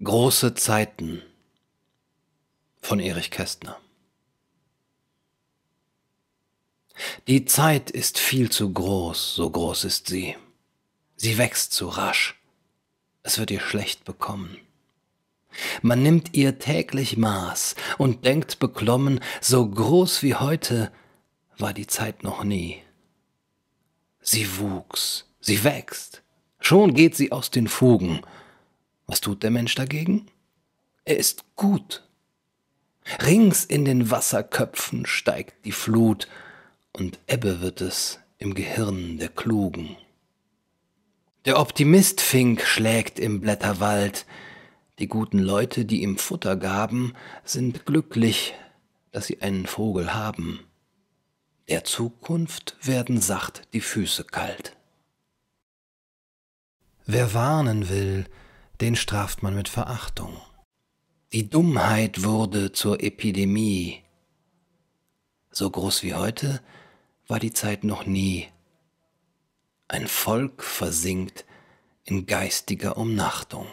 Große Zeiten von Erich Kästner Die Zeit ist viel zu groß, so groß ist sie. Sie wächst zu rasch. Es wird ihr schlecht bekommen. Man nimmt ihr täglich Maß und denkt beklommen, so groß wie heute war die Zeit noch nie. Sie wuchs, sie wächst, schon geht sie aus den Fugen, was tut der Mensch dagegen? Er ist gut. Rings in den Wasserköpfen steigt die Flut, und Ebbe wird es im Gehirn der Klugen. Der Optimistfink schlägt im Blätterwald, die guten Leute, die ihm Futter gaben, sind glücklich, dass sie einen Vogel haben. Der Zukunft werden sacht die Füße kalt. Wer warnen will, den straft man mit Verachtung. Die Dummheit wurde zur Epidemie. So groß wie heute war die Zeit noch nie. Ein Volk versinkt in geistiger Umnachtung.